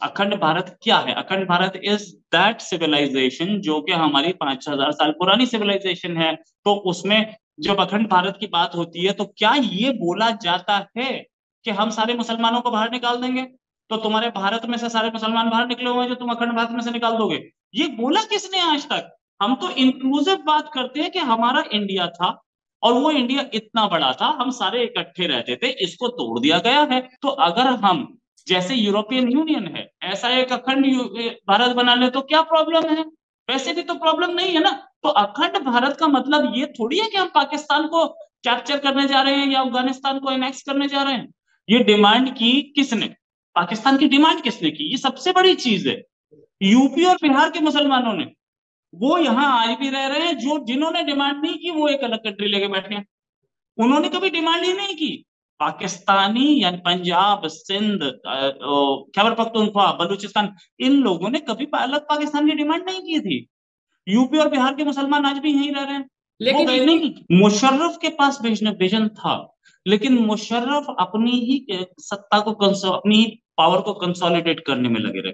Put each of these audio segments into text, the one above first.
अखंड भारत क्या है? अखंड भारत इज़ दैट सिविलाइजेशन जो कि हमारी पाँच हज़ार साल पुरानी सिविलाइजेशन है। तो उसमें जब अखंड भारत की बात होती है तो क्या ये बोला जाता है कि हम सारे मुसलमानों को बाहर निकाल देंगे? तो तुम्हारे भारत में से सारे मुसलमान बाहर निकले हुए हैं जो तुम अखंड भारत में से निकाल दोगे। ये बोला किसने आज तक? हम तो इंक्लूसिव बात करते हैं कि हमारा इंडिया था और वो इंडिया इतना बड़ा था, हम सारे इकट्ठे रहते थे, इसको तोड़ दिया गया है। तो अगर हम जैसे यूरोपियन यूनियन है, ऐसा एक अखंड भारत बना ले तो क्या प्रॉब्लम है? वैसे भी तो प्रॉब्लम नहीं है ना? तो अखंड भारत का मतलब ये थोड़ी है कि हम पाकिस्तान को कैप्चर करने जा रहे हैं या अफ़गानिस्तान को एनेक्स करने जा रहे हैं? ये डिमांड की किसने? पाकिस्तान की डिमांड किसने की? ये सबसे बड़ी चीज़ है। यूपी और बिहार के मुसलमानों ने, वो यहाँ आज भी रह रहे हैं, जो जिन्होंने डिमांड नहीं की, वो एक अलग कंट्री लेके बैठे हैं उन्होंने कभी डिमांड ही नहीं की। पाकिस्तानी यानी पंजाब सिंध खैबर पख्तूनख्वा बलूचिस्तान इन लोगों ने कभी अलग पाकिस्तान की डिमांड नहीं की थी। यूपी और बिहार के मुसलमान आज भी यहीं रह रहे हैं। लेकिन नहीं मुशर्रफ के पास भेजने विजन था। लेकिन मुशर्रफ अपनी ही सत्ता को अपनी ही पावर को कंसोलिडेट करने में लगे रहे।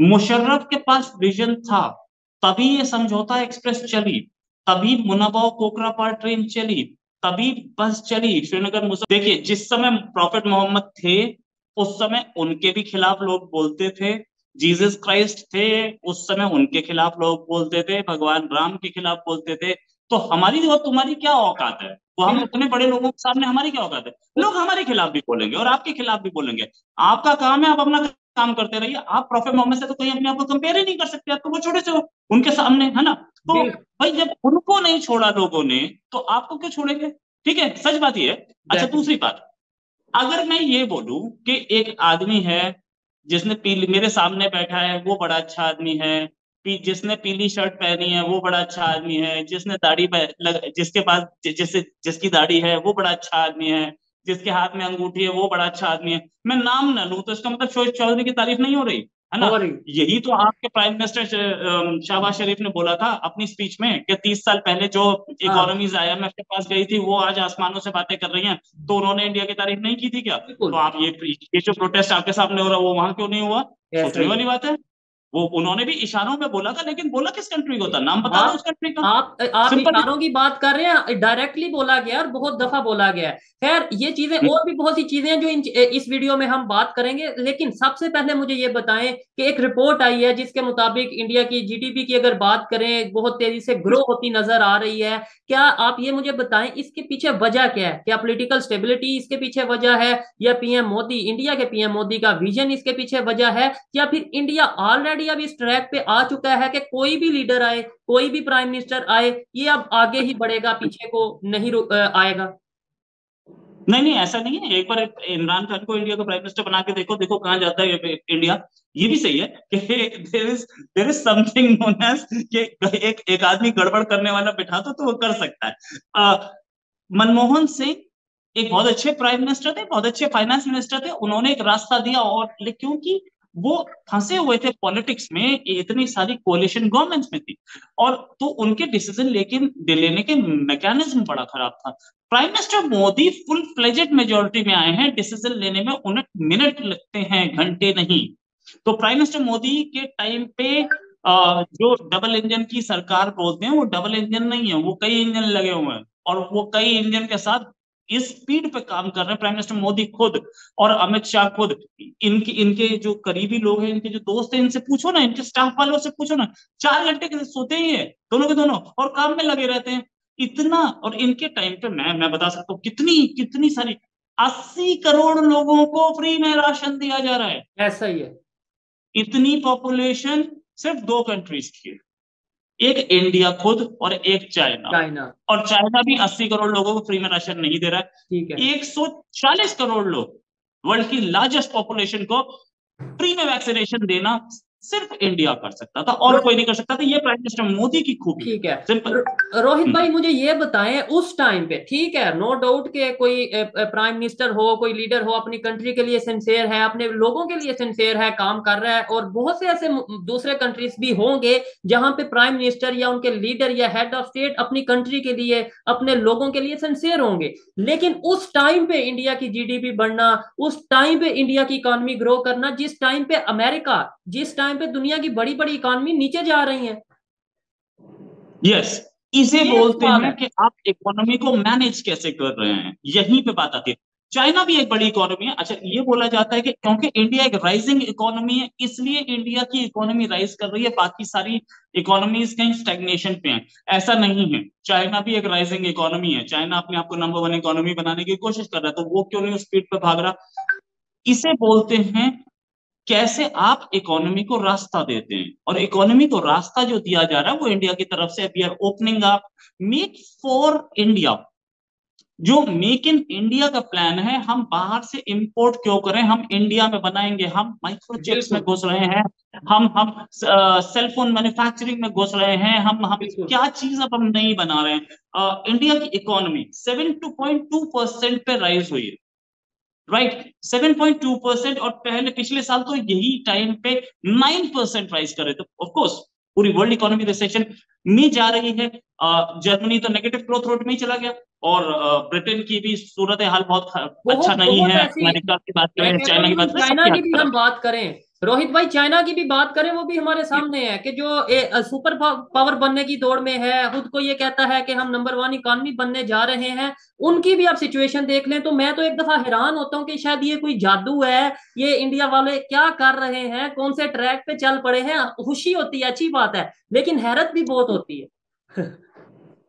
मुशर्रफ के पास विजन था। तभी ये समझौता एक्सप्रेस चली। तभी मुनाबाव कोकरा पार ट्रेन चली। तभी बस चली श्रीनगर देखिए, जिस समय प्रॉफिट मोहम्मद थे, उस समय उनके भी खिलाफ लोग बोलते थे। जीसस क्राइस्ट थे, उस समय उनके खिलाफ लोग बोलते थे, भगवान राम के खिलाफ बोलते थे। तो हमारी और तुम्हारी क्या औकात है? वो हम इतने बड़े लोगों के सामने हमारी क्या औकात है? लोग हमारे खिलाफ भी बोलेंगे और आपके खिलाफ भी बोलेंगे। आपका काम है, आप अपना काम करते रहिए। आप प्रॉफिट मोहम्मद से तो कहीं अपने आप को कंपेयर ही नहीं कर सकते आप तो वो छोटे से उनके सामने है ना? तो भाई जब उनको नहीं छोड़ा लोगों ने तो आपको क्यों छोड़ेंगे? ठीक है सच बात ये अच्छा दूसरी बात अगर मैं ये बोलूँ कि एक आदमी है जिसने पीली मेरे सामने बैठा है वो बड़ा अच्छा आदमी है पी, जिसने पीली शर्ट पहनी है वो बड़ा अच्छा आदमी है जिसने दाढ़ी जिसके पास जिस जिसकी दाढ़ी है वो बड़ा अच्छा आदमी है जिसके हाथ में अंगूठी है वो बड़ा अच्छा आदमी है। मैं नाम न लू तो इसका मतलब शोएब चौधरी की तारीफ़ नहीं हो रही है ना? यही तो आपके प्राइम मिनिस्टर शाहबाज शरीफ ने बोला था अपनी स्पीच में कि तीस साल पहले जो इकोनॉमीज। आईएमएफ के पास गई थी वो आज आसमानों से बातें कर रही हैं। तो उन्होंने इंडिया की तारीफ़ नहीं की थी क्या? तो आप ये ये जो प्रोटेस्ट आपके सामने हो रहा है वो वहाँ क्यों नहीं हुआ? सोचने वाली बात है। वो उन्होंने भी इशारों में बोला था लेकिन बोला किस कंट्री को था? नाम बता दो उस कंट्री का। आप आप इशारों की बात कर रहे हैं डायरेक्टली बोला गया और बहुत दफ़ा बोला गया है। खैर ये चीज़ें और भी बहुत सी चीज़ें हैं जो इन, इस वीडियो में हम बात करेंगे लेकिन सबसे पहले मुझे ये बताएँ कि एक रिपोर्ट आई है जिसके मुताबिक इंडिया की जीडीपी की अगर बात करें बहुत तेज़ी से ग्रो होती नज़र आ रही है। क्या आप ये मुझे बताएँ इसके पीछे वजह क्या है? क्या पोलिटिकल स्टेबिलिटी इसके पीछे वजह है या पीएम मोदी इंडिया के पीएम मोदी का विजन इसके पीछे वजह है या फिर इंडिया ऑलरेडी अब इस ट्रैक पे आ चुका है कि कोई भी लीडर आए, कोई भी प्राइम मिनिस्टर आए, ये अब आगे ही बढ़ेगा, पीछे को नहीं आएगा। नहीं नहीं, ऐसा नहीं है। एक बार इमरान खान को इंडिया का प्राइम मिनिस्टर बना के देखो देखो कहाँ जाता है इंडिया ये भी सही है कि there is there is something known एक एक आदमी गड़बड़ करने वाला बिठा दो तो वो कर सकता है। मनमोहन सिंह एक बहुत अच्छे प्राइम मिनिस्टर थे, बहुत अच्छे फाइनेंस मिनिस्टर थे। उन्होंने एक रास्ता दिया और, क्योंकि वो फंसे हुए थे पॉलिटिक्स में इतनी सारी कोलिशन गवर्नमेंट्स में थी। और तो उनके डिसीज़न लेकिन लेने के मैकेनिज्म बड़ा खराब था। Prime minister Modi full fledged majority में आए हैं। डिसीज़न लेने में उन्हें मिनट लगते हैं, घंटे नहीं। तो प्राइम मिनिस्टर मोदी के टाइम पे जो डबल इंजन की सरकार बोलते हैं, वो डबल इंजन नहीं है। वो कई इंजन लगे हुए हैं। और वो कई इंजन के साथ इस स्पीड पे काम कर रहे हैं प्राइम मिनिस्टर मोदी खुद और अमित शाह खुद। इनके इनके जो करीबी लोग हैं इनके जो दोस्त हैं इनसे पूछो ना इनके स्टाफ वालों से पूछो ना। चार घंटे के सोते ही है दोनों के दोनों और काम में लगे रहते हैं। इतना और इनके टाइम पे मैं मैं बता सकता हूँ कितनी कितनी सारी अस्सी करोड़ लोगों को फ्री में राशन दिया जा रहा है। ऐसा ही है। इतनी पॉपुलेशन सिर्फ़ दो कंट्रीज़ की है। एक इंडिया खुद और एक चाइना चाइना और चाइना भी 80 करोड़ लोगों को फ्री में राशन नहीं दे रहा है। एक सौ चालीस करोड़ लोग वर्ल्ड की लार्जेस्ट पॉपुलेशन को फ्री में वैक्सीनेशन देना सिर्फ़ इंडिया कर सकता था और कोई नहीं कर सकता था। ये प्राइम मिनिस्टर मोदी की खूबी ठीक है। सिंपल रोहित भाई मुझे ये बताएँ उस टाइम पे ठीक है नो डाउट के कोई प्राइम मिनिस्टर हो कोई लीडर हो अपनी कंट्री के लिए सिंसेयर है अपने लोगों के लिए सिंसेयर है काम कर रहा है और बहुत से ऐसे दूसरे कंट्रीज़ भी होंगे जहाँ पे प्राइम मिनिस्टर या उनके लीडर या हेड ऑफ़ स्टेट अपनी कंट्री के लिए अपने लोगों के लिए सिंसेयर होंगे। लेकिन उस टाइम पे इंडिया की जीडीपी बढ़ना उस टाइम पे इंडिया की इकोनॉमी ग्रो करना जिस टाइम पे अमेरिका जिस टाइम पे दुनिया की बड़ी बड़ी इकोनॉमी नीचे जा रही है। यस yes, इसे बोलते हैं कि आप इकोनॉमी को मैनेज कैसे कर रहे हैं? यहीं पे बात आती है। चाइना भी एक बड़ी इकोनॉमी है। अच्छा ये बोला जाता है कि क्योंकि इंडिया एक राइजिंग इकोनॉमी है इसलिए इंडिया की इकोनॉमी राइज कर रही है बाकी सारी इकोनॉमीज कहीं स्टेग्नेशन पे हैं। ऐसा नहीं है। चाइना भी एक राइजिंग इकोनॉमी है। चाइना अपने आप को नंबर वन इकोनॉमी बनाने की कोशिश कर रहा है तो वो क्यों नहीं उस स्पीड पर भाग रहा? इसे बोलते हैं कैसे आप इकोनॉमी को रास्ता देते हैं? और इकोनॉमी को रास्ता जो दिया जा रहा है वो इंडिया की तरफ़ से we are opening up make for India जो मेक इन इंडिया का प्लान है हम बाहर से इंपोर्ट क्यों करें? हम इंडिया में बनाएँगे हम माइक्रोचिप्स में घुस रहे हैं हम हम सेलफोन मैन्युफैक्चरिंग में घुस रहे हैं हम हम क्या चीज़ अब हम नहीं बना रहे हैं? आ, इंडिया की economy seven two point two percent पे राइज हुई है। Right seven point two percent और पहले पिछले साल तो यही टाइम पे नाइन परसेंट राइज करे तो ऑफकोर्स पूरी वर्ल्ड इकोनॉमी रिसेशन में जा रही है। जर्मनी तो नेगेटिव ग्रोथ रोड में ही चला गया और ब्रिटेन की भी सूरत हाल बहुत अच्छा नहीं है। अमेरिका की बात करें चाइना की बात करें रोहित भाई चाइना की भी बात करें वो भी हमारे सामने है कि जो ए, सुपर पावर बनने की दौड़ में है खुद को ये कहता है कि हम नंबर वन इकॉनमी बनने जा रहे हैं उनकी भी आप सिचुएशन देख लें तो मैं तो एक दफ़ा हैरान होता हूँ कि शायद ये कोई जादू है ये इंडिया वाले क्या कर रहे हैं कौन से ट्रैक पे चल पड़े हैं खुशी होती है अच्छी बात है लेकिन हैरत भी बहुत होती है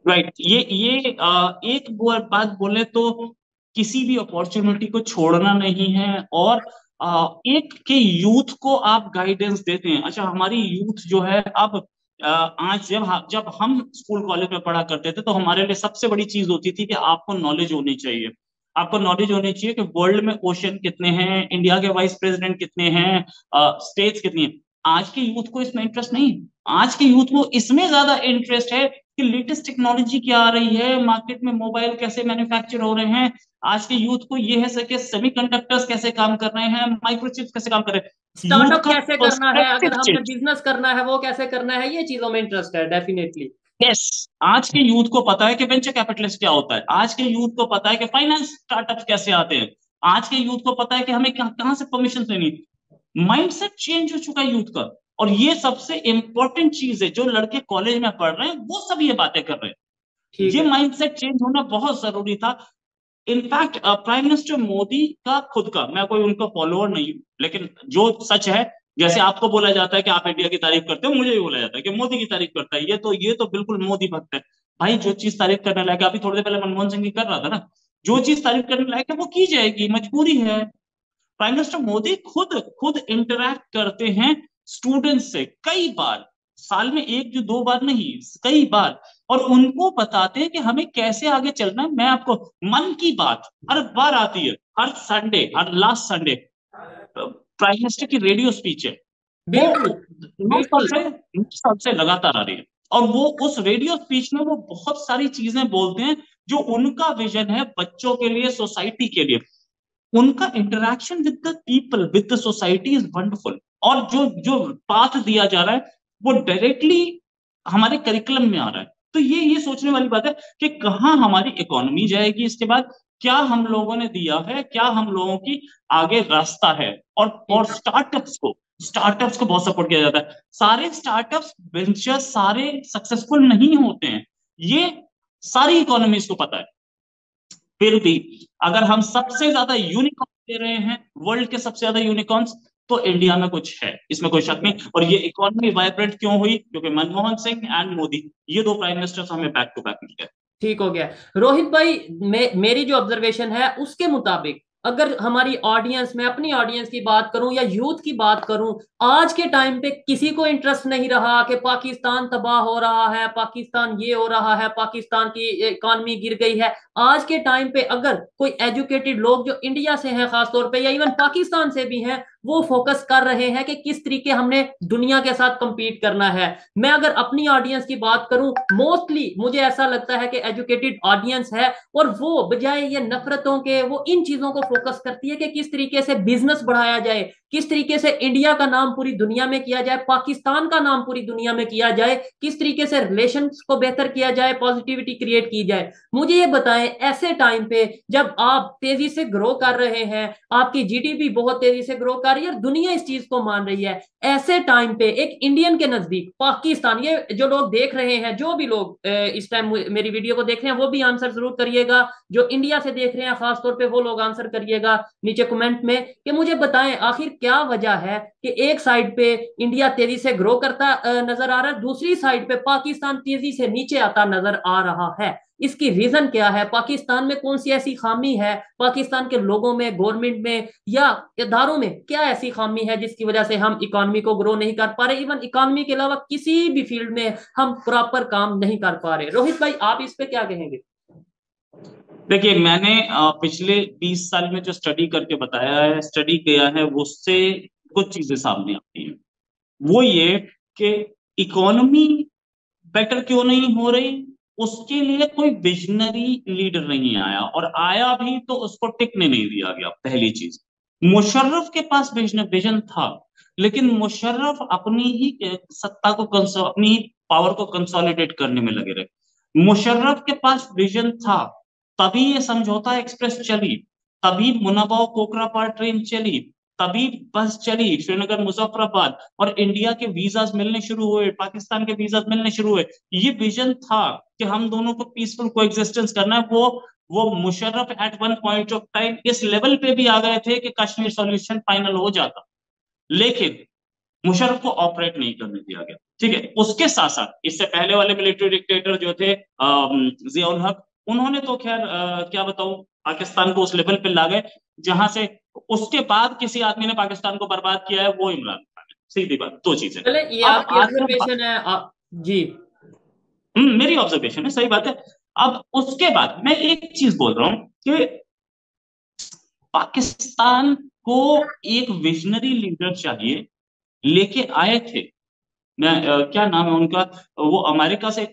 राइट right. ये ये आ, एक बात बोले तो किसी भी अपॉर्चुनिटी को छोड़ना नहीं है और एक के यूथ को आप गाइडेंस देते हैं। अच्छा हमारी यूथ जो है, अब आज जब जब हम स्कूल कॉलेज में पढ़ा करते थे तो हमारे लिए सबसे बड़ी चीज़ होती थी कि आपको नॉलेज होनी चाहिए। आपको नॉलेज होनी चाहिए कि वर्ल्ड में ओशन कितने हैं इंडिया के वाइस प्रेसिडेंट कितने हैं स्टेट्स कितनी हैं। आज के यूथ को इसमें इंटरेस्ट नहीं। आज के यूथ को इसमें ज़्यादा इंटरेस्ट है कि लेटेस्ट टेक्नोलॉजी क्या आ रही है मार्केट में मोबाइल कैसे मैन्युफैक्चर हो रहे हैं आज के यूथ को ये है कि सेमी कैसे काम कर रहे हैं माइक्रोचिप्स कैसे काम कर रहे हैं। स्टार्टअप कैसे करना है अगर हमने बिज़नेस करना है वो कैसे करना है ये चीज़ों में इंटरेस्ट है डेफिनेटली यस yes, आज के यूथ को पता है कि वेंचर कैपिटलिस्ट क्या होता है। आज के यूथ को पता है कि फाइनेंस स्टार्टअप कैसे आते हैं। आज के यूथ को पता है कि हमें कहाँ से परमिशन लेनी माइंडसेट चेंज हो चुका है यूथ का। और ये सबसे इंपॉर्टेंट चीज़ है जो लड़के कॉलेज में पढ़ रहे हैं वो सब ये बातें कर रहे हैं। ये माइंडसेट चेंज होना बहुत ज़रूरी था। इनफैक्ट प्राइम मिनिस्टर मोदी का खुद का मैं कोई उनका फॉलोअर नहीं हूँ लेकिन जो सच है जैसे आपको बोला जाता है कि आप इंडिया की तारीफ़ करते हो मुझे भी बोला जाता है कि मोदी की तारीफ़ करता है। ये तो ये तो बिल्कुल मोदी भक्त है। भाई जो चीज़ तारीफ़ करने लायक अभी थोड़ी देर पहले मनमोहन सिंह कर रहा था ना जो चीज़ तारीफ़ करने लायक है वो की जाएगी मजबूरी है। प्राइम मिनिस्टर मोदी खुद खुद इंटरैक्ट करते हैं स्टूडेंट से कई बार, साल में एक जो दो बार नहीं, कई बार, और उनको बताते हैं कि हमें कैसे आगे चलना है। मैं आपको मन की बात हर बार आती है, हर संडे हर लास्ट संडे प्राइम मिनिस्टर की रेडियो स्पीच है। सबसे लगातार आ रही है। और वो उस रेडियो स्पीच में वो बहुत सारी चीज़ें बोलते हैं जो उनका विजन है बच्चों के लिए सोसाइटी के लिए। उनका interaction with the people with the society is wonderful और जो जो पाथ दिया जा रहा है वो डायरेक्टली हमारे करिकुलम में आ रहा है। तो ये ये सोचने वाली बात है कि कहाँ हमारी इकोनॉमी जाएगी। इसके बाद क्या हम लोगों ने दिया है क्या हम लोगों की आगे रास्ता है। और और स्टार्टअप्स को स्टार्टअप्स को बहुत सपोर्ट किया जाता है। सारे स्टार्टअप्स वेंचर सारे सक्सेसफुल नहीं होते हैं। ये सारी इकोनॉमीज को पता है। फिर भी अगर हम सबसे ज़्यादा यूनिकॉर्न दे रहे हैं वर्ल्ड के सबसे ज़्यादा यूनिकॉर्न्स तो इंडिया में कुछ है इसमें कोई शक नहीं। और ये इकोनॉमी वाइब्रेंट क्यों हुई? क्योंकि मनमोहन सिंह एंड मोदी ये दो प्राइम मिनिस्टर्स हमें बैक टू बैक मिल गए। ठीक हो गया। रोहित भाई मे, मेरी जो ऑब्जर्वेशन है उसके मुताबिक अगर हमारी ऑडियंस में अपनी ऑडियंस की बात करूँ या यूथ की बात करूँ आज के टाइम पे किसी को इंटरेस्ट नहीं रहा कि पाकिस्तान तबाह हो रहा है पाकिस्तान ये हो रहा है पाकिस्तान की इकॉनमी गिर गई है। आज के टाइम पे अगर कोई एजुकेटेड लोग जो इंडिया से हैं खासतौर पे या इवन पाकिस्तान से भी हैं वो फोकस कर रहे हैं कि किस तरीके हमने दुनिया के साथ कंपीट करना है। मैं अगर अपनी ऑडियंस की बात करूँ मोस्टली मुझे ऐसा लगता है कि एजुकेटेड ऑडियंस है और वो बजाय ये नफरतों के, वो इन चीज़ों को फोकस करती है कि किस तरीके से बिज़नेस बढ़ाया जाए किस तरीके से इंडिया का नाम पूरी दुनिया में किया जाए, पाकिस्तान का नाम पूरी दुनिया में किया जाए, किस तरीके से रिलेशन को बेहतर किया जाए पॉजिटिविटी क्रिएट की जाए। मुझे ये बताएँ, ऐसे टाइम पे जब आप तेज़ी से ग्रो कर रहे हैं, आपकी जीडीपी बहुत तेज़ी से ग्रो कर रही है और दुनिया इस चीज़ को मान रही है, ऐसे टाइम पे एक इंडियन के नज़दीक, पाकिस्तान, ये जो लोग देख रहे हैं, जो भी लोग इस टाइम मेरी वीडियो को देख रहे हैं, वो भी आंसर ज़रूर करिएगा। जो इंडिया से देख रहे हैं, खासतौर पर वो लोग आंसर करिएगा नीचे कमेंट में कि मुझे बताएँ, आखिर क्या वजह है कि एक साइड पे इंडिया तेज़ी से ग्रो करता नज़र आ रहा है, दूसरी साइड पे पाकिस्तान तेज़ी से नीचे आता नज़र आ रहा है। इसकी रीजन क्या है? पाकिस्तान में कौन सी ऐसी खामी है? पाकिस्तान के लोगों में गवर्नमेंट में या इदारों में क्या ऐसी खामी है जिसकी वजह से हम इकोनॉमी को ग्रो नहीं कर पा रहे? इवन इकॉनमी के अलावा किसी भी फ़ील्ड में हम प्रॉपर काम नहीं कर पा रहे। रोहित भाई, आप इस पे क्या कहेंगे? देखिए, मैंने पिछले 20 साल में जो स्टडी करके बताया है स्टडी किया है, उससे कुछ चीज़ें सामने आती हैं। वो ये कि इकोनॉमी बेटर क्यों नहीं हो रही? उसके लिए कोई विजनरी लीडर नहीं आया और आया भी तो उसको टिकने नहीं दिया गया, पहली चीज़। मुशर्रफ के पास विजन विजन था, लेकिन मुशर्रफ अपनी ही सत्ता को अपनी ही पावर को कंसोलिडेट करने में लगे रहे। मुशर्रफ के पास विजन था तभी ये समझौता एक्सप्रेस चली, तभी मुनाबाव कोकरापार ट्रेन चली, तभी बस चली श्रीनगर, मुजफ्फराबाद और इंडिया के वीजाज मिलने शुरू हुए, पाकिस्तान के वीजाज मिलने शुरू हुए। ये विजन था कि हम दोनों को पीसफुल को एग्जिस्टेंस करना है। वो वो Musharraf at one point of time इस लेवल पे भी आ गए थे कि कश्मीर सॉल्यूशन फाइनल हो जाता। लेकिन मुशर्रफ को ऑपरेट नहीं करने दिया गया। ठीक है? उसके साथ साथ इससे पहले वाले मिलिट्री डिक्टेटर जो थे जियाउल हक उन्होंने तो खैर क्या बताऊँ पाकिस्तान को उस लेवल पे ला गए जहाँ से उसके बाद किसी आदमी ने पाकिस्तान को बर्बाद किया है वो इमरान खान सीधी बात दो चीज़ें। ये आपकी ऑब्जर्वेशन है आप, जी। हम्म, मेरी ऑब्जर्वेशन है सही बात है। अब उसके बाद मैं एक चीज़ बोल रहा हूँ कि पाकिस्तान को एक विजनरी लीडर चाहिए लेके आए थे। मैं क्या नाम है उनका? वो अमेरिका से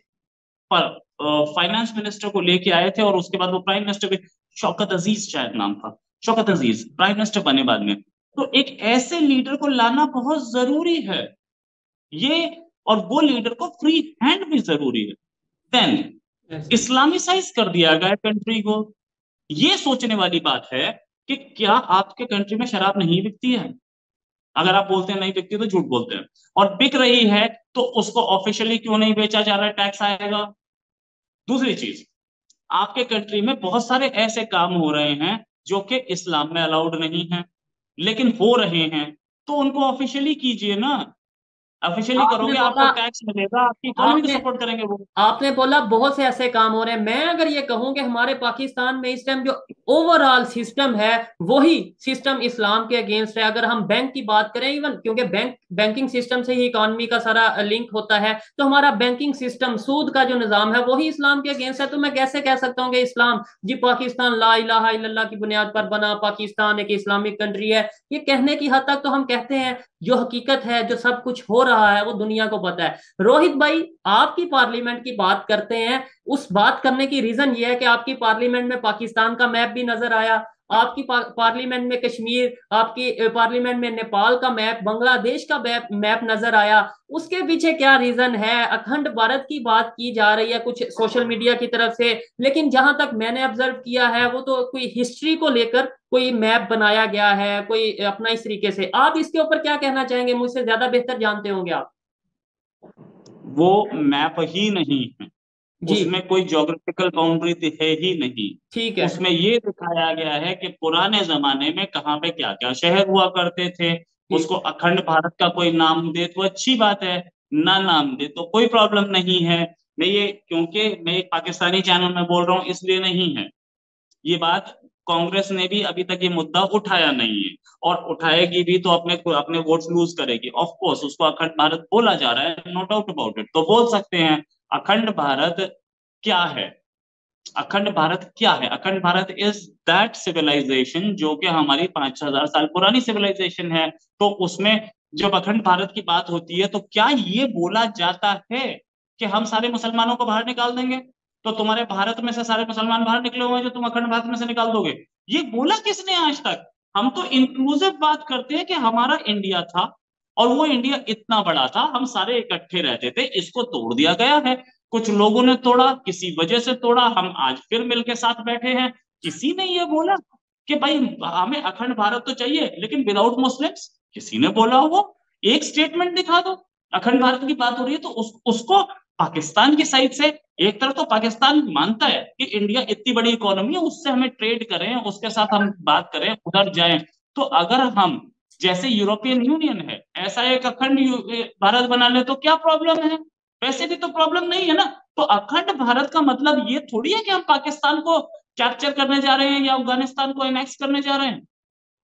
पर फाइनेंस मिनिस्टर को लेके आए थे और उसके बाद वो प्राइम मिनिस्टर भी शौकत अज़ीज़ शायद नाम था। शौकत अज़ीज़ प्राइम मिनिस्टर बने बाद में। तो एक ऐसे लीडर को लाना बहुत ज़रूरी है। ये और वो लीडर को फ्री हैंड भी ज़रूरी है। देन इस्लामिसाइज कर दिया गया कंट्री को। ये सोचने वाली बात है कि क्या आपके कंट्री में शराब नहीं बिकती है? अगर आप बोलते हैं नहीं बिकती तो झूठ बोलते हैं। और बिक रही है तो उसको ऑफिशियली क्यों नहीं बेचा जा रहा है? टैक्स आएगा। दूसरी चीज़, आपके कंट्री में बहुत सारे ऐसे काम हो रहे हैं जो कि इस्लाम में अलाउड नहीं है, लेकिन हो रहे हैं तो उनको ऑफिशियली कीजिए ना। ऑफिशियली करोगे आपको टैक्स मिलेगा आपकी इकोनॉमी को सपोर्ट करेंगे वो? आपने बोला बहुत से ऐसे काम हो रहे हैं। मैं अगर ये कहूँ कि हमारे पाकिस्तान में इस टाइम जो ओवरऑल सिस्टम है वही सिस्टम इस्लाम के अगेंस्ट है। अगर हम बैंक की बात करें इवन क्योंकि बैंक बैंकिंग सिस्टम से ही इकोनॉमी का सारा लिंक होता है तो हमारा बैंकिंग सिस्टम सूद का जो निज़ाम है वही इस्लाम के अगेंस्ट है। तो मैं कैसे कह सकता हूँ कि इस्लाम जी पाकिस्तान ला इला की बुनियाद पर बना पाकिस्तान एक इस्लामिक कंट्री है। ये कहने की हद तक तो हम कहते हैं जो हकीकत है जो सब कुछ हो रहा है, वो दुनिया को पता है। रोहित भाई, आपकी पार्लियामेंट की बात करते हैं। उस बात करने की रीजन ये है कि आपकी पार्लियामेंट में पाकिस्तान का मैप भी नज़र आया। आपकी पार्लियामेंट में कश्मीर, आपकी पार्लियामेंट में नेपाल का मैप, बांग्लादेश का मैप मैप नज़र आया। उसके पीछे क्या रीजन है? अखंड भारत की बात की जा रही है कुछ सोशल मीडिया की तरफ़ से। लेकिन जहाँ तक मैंने ऑब्ज़र्व किया है, वो तो कोई हिस्ट्री को लेकर कोई मैप बनाया गया है, कोई अपना इस तरीके से। आप इसके ऊपर क्या कहना चाहेंगे? मुझसे ज़्यादा बेहतर जानते होंगे आप। वो मैप ही नहीं है। उसमें कोई जोग्राफिकल बाउंड्री है ही नहीं। ठीक है। उसमें ये दिखाया गया है कि पुराने जमाने में कहाँ पे क्या क्या शहर हुआ करते थे उसको अखंड भारत का कोई नाम दे तो अच्छी बात है ना नाम दे तो कोई प्रॉब्लम नहीं है। मैं ये क्योंकि मैं एक पाकिस्तानी चैनल में बोल रहा हूँ इसलिए नहीं है। ये बात कांग्रेस ने भी अभी तक ये मुद्दा उठाया नहीं है। और उठाएगी भी तो अपने अपने वोट्स लूज करेगी। ऑफ़ कोर्स उसको अखंड भारत बोला जा रहा है नो डाउट अबाउट इट तो बोल सकते हैं अखंड भारत क्या है? अखंड भारत क्या है? अखंड भारत इज़ दैट सिविलाइजेशन जो कि हमारी पाँच हज़ार साल पुरानी सिविलाइजेशन है। तो उसमें जब अखंड भारत की बात होती है तो क्या ये बोला जाता है कि हम सारे मुसलमानों को बाहर निकाल देंगे? तो तुम्हारे भारत में से सारे मुसलमान बाहर निकले हुए हैं जो तुम अखंड भारत में से निकाल दोगे। ये बोला किसने आज तक? हम तो इंक्लूसिव बात करते हैं कि हमारा इंडिया था। और वो इंडिया इतना बड़ा था हम सारे इकट्ठे रहते थे इसको तोड़ दिया गया है। कुछ लोगों ने तोड़ा किसी वजह से तोड़ा हम आज फिर मिलके साथ बैठे हैं। किसी ने ये बोला कि भाई हमें अखंड भारत तो चाहिए लेकिन विदाउट मुस्लिम्स किसी ने बोला वो एक स्टेटमेंट दिखा दो अखंड भारत की बात हो रही है तो उस, उसको पाकिस्तान की साइड से एक तरफ़ तो पाकिस्तान मानता है कि इंडिया इतनी बड़ी इकोनॉमी है उससे हमें ट्रेड करें उसके साथ हम बात करें उधर जाएँ। तो अगर हम जैसे यूरोपियन यूनियन है ऐसा एक अखंड भारत बना ले तो क्या प्रॉब्लम है? वैसे भी तो प्रॉब्लम नहीं है ना? तो अखंड भारत का मतलब ये थोड़ी है कि हम पाकिस्तान को कैप्चर करने जा रहे हैं या अफ़गानिस्तान को एनेक्स करने जा रहे हैं।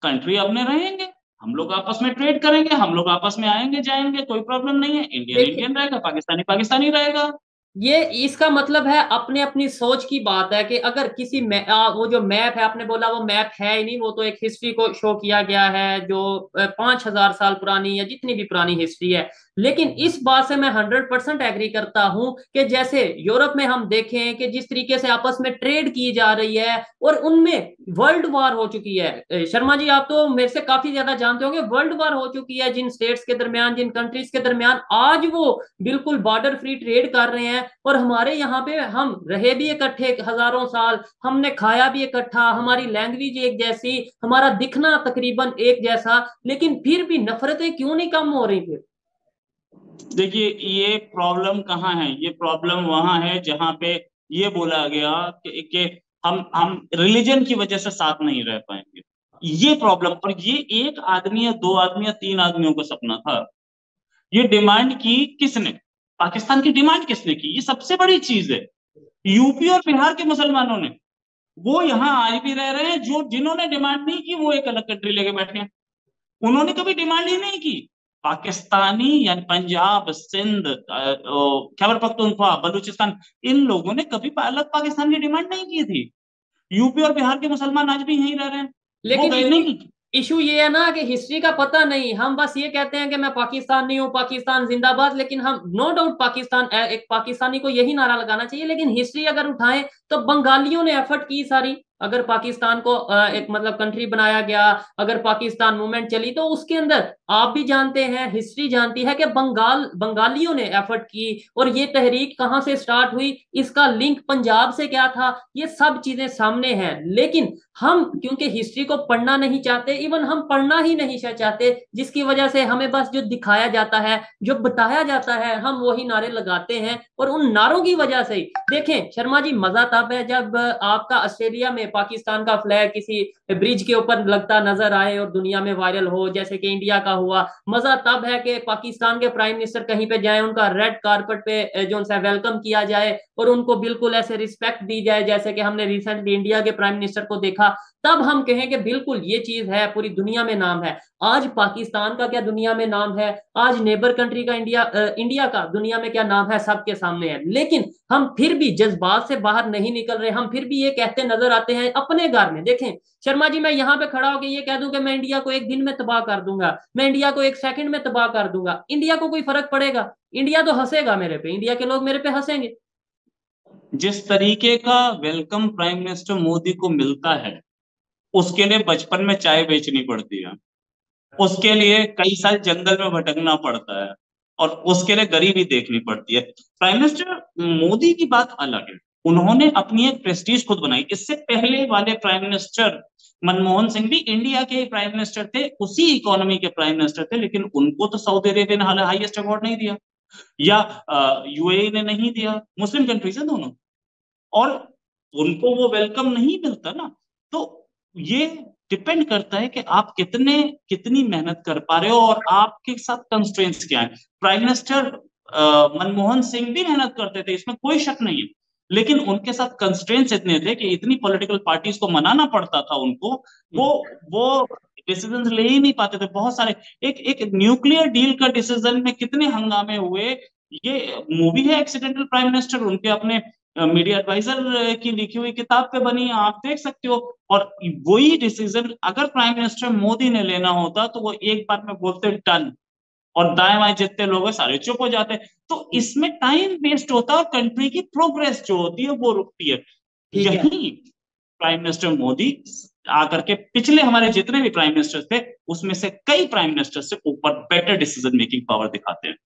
कंट्री अपने रहेंगे हम लोग आपस में ट्रेड करेंगे हम लोग आपस में आएँगे जाएँगे कोई प्रॉब्लम नहीं है। इंडियन इंडियन रहेगा पाकिस्तानी पाकिस्तानी रहेगा। ये इसका मतलब है अपने अपनी सोच की बात है कि अगर किसी आ, वो जो मैप है आपने बोला वो मैप है ही नहीं वो तो एक हिस्ट्री को शो किया गया है जो पाँच हज़ार साल पुरानी या जितनी भी पुरानी हिस्ट्री है। लेकिन इस बात से मैं हंड्रेड परसेंट एग्री करता हूँ कि जैसे यूरोप में हम देखें कि जिस तरीके से आपस में ट्रेड की जा रही है और उनमें वर्ल्ड वार हो चुकी है। शर्मा जी आप तो मेरे से काफ़ी ज़्यादा जानते होंगे वर्ल्ड वार हो चुकी है। जिन स्टेट्स के दरमियान जिन कंट्रीज़ के दरमियान आज वो बिल्कुल बॉर्डर फ्री ट्रेड कर रहे हैं। और हमारे यहाँ पे हम रहे भी इकट्ठे हज़ारों साल हमने खाया भी इकट्ठा हमारी लैंग्वेज एक जैसी हमारा दिखना तकरीबन एक जैसा लेकिन फिर भी नफरतें क्यों नहीं कम हो रही फिर? देखिए ये प्रॉब्लम कहाँ है? ये प्रॉब्लम वहाँ है जहाँ पे ये बोला गया कि, कि हम हम रिलीजन की वजह से साथ नहीं रह पाएँगे। ये प्रॉब्लम और ये एक आदमी या दो आदमी या तीन आदमियों का सपना था। ये डिमांड की किसने? पाकिस्तान की डिमांड किसने की? ये सबसे बड़ी चीज़ है। यूपी और बिहार के मुसलमानों ने। वो यहाँ आज भी रह रहे हैं जो जिन्होंने डिमांड नहीं की वो एक अलग कंट्री लेके बैठे हैं। उन्होंने कभी डिमांड ही नहीं की। पाकिस्तानी यानी पंजाब सिंध खैबर पख्तूनख्वा बलूचिस्तान इन लोगों ने कभी अलग पाकिस्तान की डिमांड नहीं की थी। यूपी और बिहार के मुसलमान आज भी यहीं रह रहे हैं। लेकिन नहीं। इशू ये है ना कि हिस्ट्री का पता नहीं। हम बस ये कहते हैं कि मैं पाकिस्तान हूँ, पाकिस्तान जिंदाबाद, लेकिन हम नो डाउट पाकिस्तान एक पाकिस्तानी को यही नारा लगाना चाहिए। लेकिन हिस्ट्री अगर उठाएँ तो बंगालियों ने एफर्ट की सारी। अगर पाकिस्तान को एक मतलब कंट्री बनाया गया, अगर पाकिस्तान मूवमेंट चली तो उसके अंदर आप भी जानते हैं हिस्ट्री जानती है कि बंगाल, बंगालियों ने एफर्ट की और ये तहरीक कहाँ से स्टार्ट हुई, इसका लिंक पंजाब से क्या था, ये सब चीज़ें सामने हैं। लेकिन हम, क्योंकि हिस्ट्री को पढ़ना नहीं चाहते इवन हम पढ़ना ही नहीं चाहते, जिसकी वजह से हमें बस जो दिखाया जाता है, जो बताया जाता है, हम वही नारे लगाते हैं और उन नारों की वजह से देखें, शर्मा जी, मज़ा तब है जब आपका ऑस्ट्रेलिया में पाकिस्तान का फ्लैग किसी ब्रिज के ऊपर लगता नज़र आए और दुनिया में वायरल हो, जैसे कि इंडिया का हुआ। मज़ा तब है कि पाकिस्तान के प्राइम मिनिस्टर कहीं पे जाए, उनका रेड कारपेट पे जो उनसे वेलकम किया जाए और उनको बिल्कुल ऐसे रिस्पेक्ट दी जाए, जैसे कि हमने रिसेंटली इंडिया के प्राइम मिनिस्टर को देखा। तब हम कहें कि बिल्कुल ये चीज़ है, पूरी दुनिया में नाम है। आज पाकिस्तान का क्या दुनिया में नाम है? आज नेबर कंट्री का इंडिया इंडिया का दुनिया में क्या नाम है? सबके सामने है। लेकिन हम फिर भी जज्बात से बाहर नहीं निकल रहे, हम फिर भी ये कहते नज़र आते हैं अपने घर में। देखें, शर्मा जी, मैं यहाँ पे खड़ा होकर ये कह दूँ कि मैं इंडिया को एक दिन में तबाह कर दूँगा, मैं इंडिया को एक सेकंड में तबाह कर दूँगा। इंडिया को कोई फ़र्क पड़ेगा? इंडिया तो हंसेगा मेरे पे, इंडिया के लोग मेरे पे हंसेंगे। जिस तरीके का वेलकम प्राइम मिनिस्टर मोदी को मिलता है, उसके लिए बचपन में चाय बेचनी पड़ती है। उसके लिए कई साल जंगल में भटकना पड़ता है और उसके लिए गरीबी देखनी पड़ती है। प्राइम मिनिस्टर मोदी की बात अलग है। उन्होंने अपनी एक प्रेस्टीज खुद बनाई। इससे पहले वाले प्राइम मिनिस्टर मनमोहन सिंह भी इंडिया के प्राइम मिनिस्टर थे, उसी इकोनॉमी के प्राइम मिनिस्टर थे, लेकिन उनको तो सऊदी अरेबिया ने हाईएस्ट अवार्ड नहीं दिया। या यूएई ने नहीं दिया। मुस्लिम कंट्रीज़ है दोनों। और उनको वो वेलकम नहीं मिलता ना तो ये डिपेंड करता है कि आप कितने, कितनी मेहनत कर पा रहे हो और आपके साथ कंस्ट्रेंट्स क्या है। प्राइम मिनिस्टर मनमोहन सिंह भी मेहनत करते थे, इसमें कोई शक नहीं है। लेकिन उनके साथ कंस्ट्रेंट्स इतने थे कि इतनी पॉलिटिकल पार्टीज़ को मनाना पड़ता था उनको, वो वो डिसीज़न ले ही नहीं पाते थे। बहुत सारे, एक एक न्यूक्लियर डील का डिसीज़न में कितने हंगामे हुए, ये मूवी है एक्सीडेंटल प्राइम मिनिस्टर उनके अपने मीडिया एडवाइजर की लिखी हुई किताब पे बनी आप देख सकते हो। और वही डिसीज़न अगर प्राइम मिनिस्टर मोदी ने लेना होता तो वो एक बार में बोलते टन और दाएँ बाएँ जितने लोग हैं सारे चुप हो जाते हैं। तो इसमें टाइम वेस्ट होता है और कंट्री की प्रोग्रेस जो होती है वो रुकती है। यही प्राइम मिनिस्टर मोदी आकर के पिछले हमारे जितने भी प्राइम मिनिस्टर थे उसमें से कई प्राइम मिनिस्टर से ऊपर बेटर डिसीज़न मेकिंग पावर दिखाते हैं।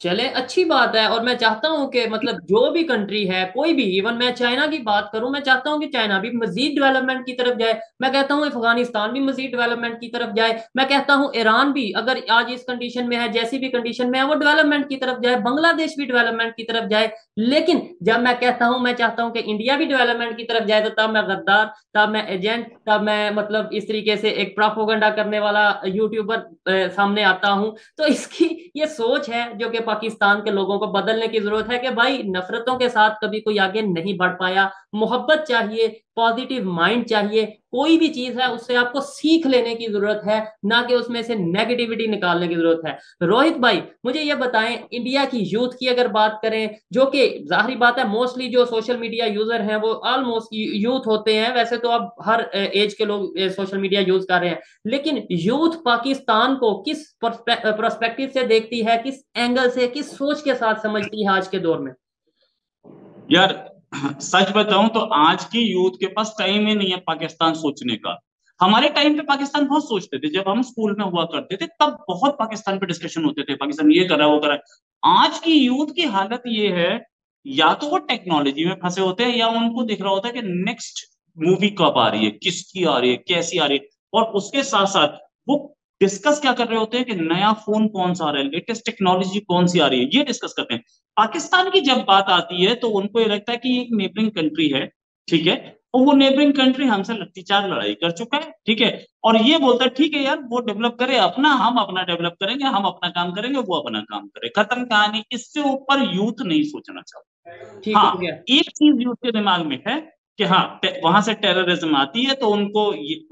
चले, अच्छी बात है। और मैं चाहता हूँ कि मतलब जो भी कंट्री है, कोई भी इवन मैं चाइना की बात करूँ, मैं चाहता हूँ कि चाइना भी मजीद डेवलपमेंट की तरफ़ जाए। मैं कहता हूँ अफ़गानिस्तान भी मजीद डेवलपमेंट की तरफ़ जाए। मैं कहता हूँ ईरान भी, अगर आज इस कंडीशन में है, जैसी भी कंडीशन में है, वो डेवलपमेंट की तरफ़ जाए, बांग्लादेश भी डेवलपमेंट की तरफ़ जाए। लेकिन जब मैं कहता हूँ, मैं चाहता हूँ कि इंडिया भी डेवलपमेंट की तरफ़ जाए तो तब मैं गद्दार, तब मैं एजेंट तब मैं मतलब इस तरीके से एक प्रोपोगंडा करने वाला यूट्यूबर सामने आता हूँ। तो इसकी ये सोच है, जो कि पाकिस्तान के लोगों को बदलने की ज़रूरत है कि भाई नफरतों के साथ कभी कोई आगे नहीं बढ़ पाया। मोहब्बत चाहिए पॉजिटिव माइंड चाहिए, कोई भी चीज़ है, उससे आपको सीख लेने की ज़रूरत है, ना कि उसमें से नेगेटिविटी निकालने की ज़रूरत है। रोहित भाई, मुझे ये बताएँ इंडिया की यूथ की अगर बात करें, जो कि जाहरी बात है मोस्टली जो सोशल मीडिया यूज़र हैं, वो ऑलमोस्ट यूथ होते हैं। वैसे तो अब हर एज के लोग सोशल मीडिया यूज़ कर रहे हैं। लेकिन यूथ पाकिस्तान को किस प्रोस्पेक्टिव से देखती है, किस एंगल से, किस सोच के साथ समझती है आज के दौर में? यार सच बताऊँ तो आज की यूथ के पास टाइम ही नहीं है पाकिस्तान सोचने का। हमारे टाइम पे पाकिस्तान बहुत सोचते थे। जब हम स्कूल में हुआ करते थे, तब बहुत पाकिस्तान पे डिस्कशन होते थे। पाकिस्तान ये कर रहा है, वो कर रहा है। आज की यूथ की हालत ये है, या तो वो टेक्नोलॉजी में फंसे होते हैं, या उनको दिख रहा होता है कि नेक्स्ट मूवी कब आ रही है, किसकी आ रही है, कैसी आ रही है। और उसके साथ साथ वो डिस्कस क्या कर रहे होते हैं कि नया फ़ोन कौन सा आ रहा है लेटेस्ट टेक्नोलॉजी कौन सी आ रही है ये डिस्कस करते हैं। पाकिस्तान की जब बात आती है तो उनको ये लगता है कि एक नेबरिंग कंट्री है ठीक है? और वो नेबरिंग कंट्री हमसे लत्ती चार लड़ाई कर चुका है ठीक है? और ये बोलता है ठीक है यार वो डेवलप करे अपना हम अपना डेवलप करेंगे हम अपना काम करेंगे वो अपना काम करे। खत्म कहानी। इससे ऊपर यूथ नहीं सोचना चाहता। हाँ एक चीज़ यूथ के दिमाग में है कि हाँ वहाँ से टेररिज्म आती है तो उनको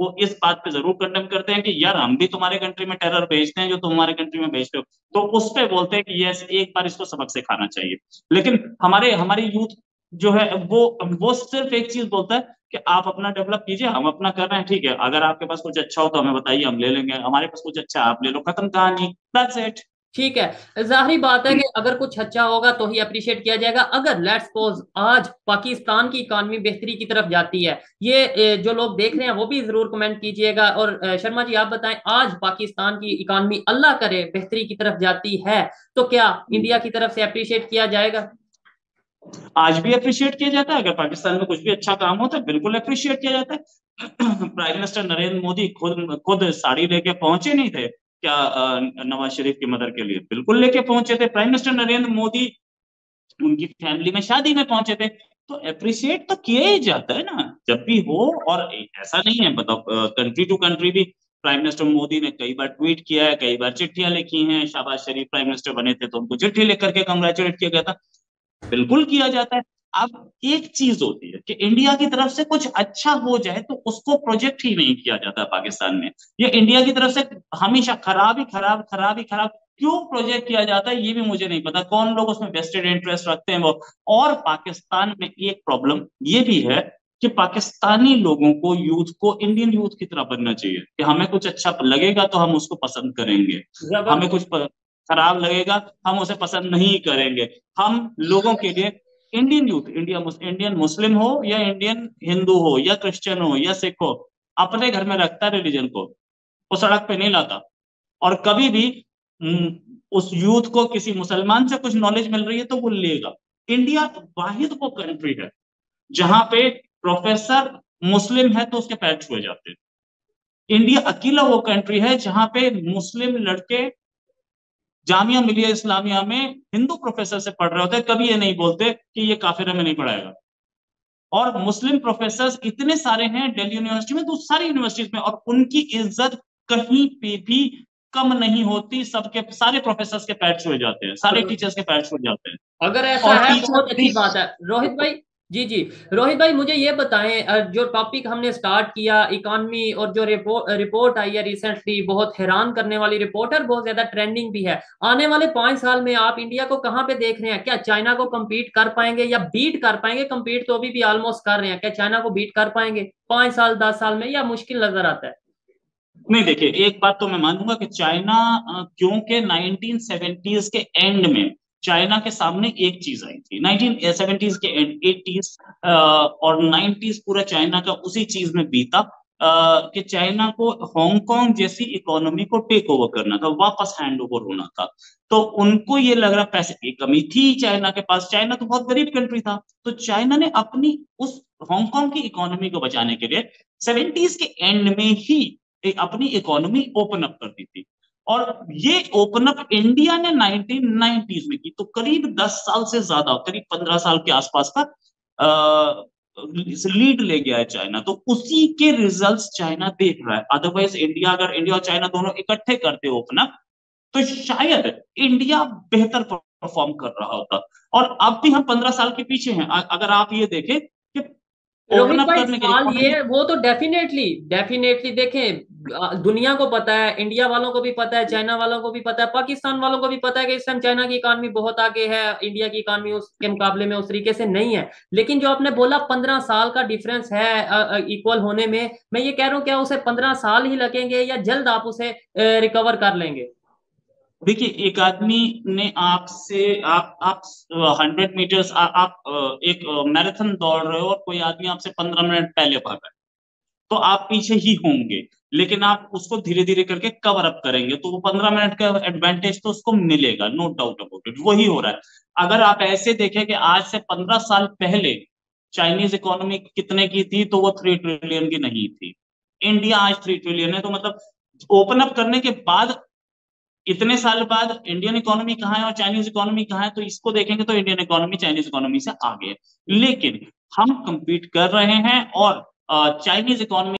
वो इस बात पे ज़रूर कंडेम करते हैं कि यार, हम भी तुम्हारे कंट्री में टेरर भेजते हैं, जो तुम हमारे कंट्री में भेजते हो। तो उस पर बोलते हैं कि यस एक बार इसको सबक सिखाना चाहिए। लेकिन हमारे, हमारी यूथ जो है, वो वो सिर्फ़ एक चीज़ बोलता है कि आप अपना डेवलप कीजिए, हम अपना कर रहे हैं, ठीक है। अगर आपके पास कुछ अच्छा हो तो हमें बताइए, हम ले लेंगे। हमारे पास कुछ अच्छा आप ले लो। खत्म कहानी दैट्स इट ठीक है? जाहरी बात है कि अगर कुछ अच्छा होगा तो ही अप्रिशिएट किया जाएगा। अगर लेट्स सपोज़ आज पाकिस्तान की इकानमी बेहतरी की तरफ़ जाती है, ये जो लोग देख रहे हैं वो भी ज़रूर कमेंट कीजिएगा और शर्मा जी आप बताएँ, आज पाकिस्तान की इकानमी अल्लाह करे बेहतरी की तरफ़ जाती है तो क्या इंडिया की तरफ़ से अप्रिशिएट किया जाएगा? आज भी अप्रिशिएट किया जाता है, अगर पाकिस्तान में कुछ भी अच्छा काम होता है, बिल्कुल अप्रिशिएट किया जाता है। प्राइम मिनिस्टर नरेंद्र मोदी खुद खुद साड़ी लेके पहुँचे नहीं थे। क्या नवाज़ शरीफ की मदर के लिए? बिल्कुल लेके पहुँचे थे। प्राइम मिनिस्टर नरेंद्र मोदी उनकी फैमिली में शादी में पहुँचे थे। तो अप्रिशिएट तो किया ही जाता है ना। जब भी हो और ऐसा नहीं है, बताओ कंट्री टू कंट्री भी प्राइम मिनिस्टर मोदी ने कई बार ट्वीट किया है, कई बार चिट्ठियाँ लिखी हैं शाबाज शरीफ प्राइम मिनिस्टर बने थे तो उनको चिट्ठी लिख करके कंग्रेचुलेट किया गया था। बिल्कुल किया जाता है। अब एक चीज़ होती है कि इंडिया की तरफ़ से कुछ अच्छा हो जाए तो उसको प्रोजेक्ट ही नहीं किया जाता पाकिस्तान में। ये इंडिया की तरफ़ से हमेशा खराब ही खराब खराब ही खराब क्यों प्रोजेक्ट किया जाता है ये भी मुझे नहीं पता। कौन लोग उसमें वेस्टेड इंटरेस्ट रखते हैं वो? और पाकिस्तान में एक प्रॉब्लम ये भी है कि पाकिस्तानी लोगों को यूथ को इंडियन यूथ की तरह बनना चाहिए कि हमें कुछ अच्छा लगेगा तो हम उसको पसंद करेंगे। हमें कुछ खराब लगेगा हम उसे पसंद नहीं करेंगे। हम लोगों के लिए Indian youth India Indian Muslim हो या इंडियन हिंदू हो या क्रिश्चियन हो या सिख हो, अपने घर में रखता है रिलीजन को, वो सड़क पे नहीं लाता। और कभी भी उस यूथ को किसी मुसलमान से कुछ नॉलेज मिल रही है तो वो लेगा। इंडिया वाहिद वो कंट्री है, जहाँ पे प्रोफेसर मुस्लिम है तो उसके पैर छुए जाते हैं। इंडिया अकेला वो कंट्री है जहाँ पे मुस्लिम लड़के जामिया मिलिया इस्लामिया में हिंदू प्रोफेसर से पढ़ रहे होते हैं कभी ये नहीं बोलते कि ये काफिर में नहीं पढ़ाएगा। और मुस्लिम प्रोफेसर इतने सारे हैं दिल्ली यूनिवर्सिटी में तो सारी यूनिवर्सिटीज में और उनकी इज़्ज़त कहीं पे भी कम नहीं होती सबके सारे प्रोफेसर के पैर छुए जाते हैं सारे टीचर्स के पैर छुए जाते हैं। अगर ऐसा है बहुत अच्छी बात है। रोहित भाई जी जी। रोहित भाई, मुझे ये बताएँ जो टॉपिक हमने स्टार्ट किया इकॉनमी और जो रिपोर्ट रिपोर्ट आई है रिसेंटली बहुत हैरान करने वाली रिपोर्ट है बहुत ज़्यादा ट्रेंडिंग भी है। आने वाले पाँच साल में आप इंडिया को कहाँ पे देख रहे हैं? क्या चाइना को कम्पीट कर पाएँगे या बीट कर पाएँगे? कम्पीट तो अभी भी ऑलमोस्ट कर रहे हैं। क्या चाइना को बीट कर पाएँगे? पाँच साल, दस साल में या मुश्किल नज़र आता है? नहीं, देखिए, एक बात तो मैं मानूँगा कि चाइना क्योंकि 1970s के एंड में चाइना के सामने एक चीज़ आई थी। 1970s के एंड एटीज और 90s पूरा चाइना का उसी चीज़ में बीता कि चाइना को हांगकांग जैसी इकोनॉमी को टेक ओवर करना था, वापस हैंड ओवर होना था। तो उनको ये लग रहा पैसे की कमी थी चाइना के पास। चाइना तो बहुत गरीब कंट्री था। तो चाइना ने अपनी उस हांगकांग की इकोनॉमी को बचाने के लिए सेवेंटीज के एंड में ही अपनी इकोनॉमी ओपन अप कर दी थी। और ये ओपन अप इंडिया ने 1990s में की तो करीब 10 साल से ज़्यादा, करीब 15 साल के आसपास का लीड ले गया है चाइना तो उसी के रिजल्ट्स चाइना देख रहा है। अदरवाइज़ इंडिया अगर इंडिया और चाइना दोनों इकट्ठे करते ओपन अप तो शायद इंडिया बेहतर परफॉर्म कर रहा होता। और अब भी हम पंद्रह साल के पीछे हैं। अगर आप ये देखें रोहित भाई सवाल ये वो तो डेफिनेटली डेफिनेटली देखें दुनिया को पता है इंडिया वालों को भी पता है चाइना वालों को भी पता है पाकिस्तान वालों को भी पता है कि इस टाइम चाइना की इकानमी बहुत आगे है इंडिया की इकानमी उसके मुकाबले में उस तरीके से नहीं है। लेकिन जो आपने बोला पंद्रह साल का डिफरेंस है इक्वल होने में मैं ये कह रहा हूँ क्या उसे पंद्रह साल ही लगेंगे या जल्द आप उसे रिकवर कर लेंगे? देखिए एक आदमी ने आपसे आप आप हंड्रेड मीटर्स आ, आप एक मैराथन दौड़ रहे हो और कोई आदमी आपसे पंद्रह मिनट पहले भागा तो आप पीछे ही होंगे लेकिन आप उसको धीरे धीरे करके कवर अप करेंगे तो वो पंद्रह मिनट का एडवांटेज तो उसको मिलेगा नो डाउट अबाउट इट वही हो रहा है। अगर आप ऐसे देखें कि आज से पंद्रह साल पहले चाइनीज़ इकोनॉमी कितने की थी तो वो थ्री ट्रिलियन की नहीं थी। इंडिया आज थ्री ट्रिलियन है तो मतलब ओपन अप करने के बाद इतने साल बाद इंडियन इकोनॉमी कहाँ है और चाइनीज़ इकोनॉमी कहाँ है तो इसको देखेंगे तो इंडियन इकोनॉमी चाइनीज़ इकोनॉमी से आगे है। लेकिन हम कंपीट कर रहे हैं और चाइनीज़ इकोनॉमी